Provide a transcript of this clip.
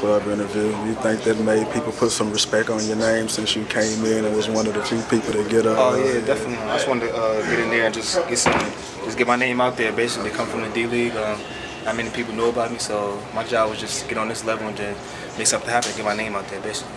Club interview. You think that made people put some respect on your name since you came in and was one of the few people to get up? Oh yeah, definitely. I just wanted to uh, get in there and just get some, just get my name out there. Basically, come from the D League. Um, not many people know about me, so my job was just get on this level and just make something happen, get my name out there, basically.